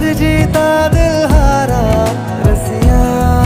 जीता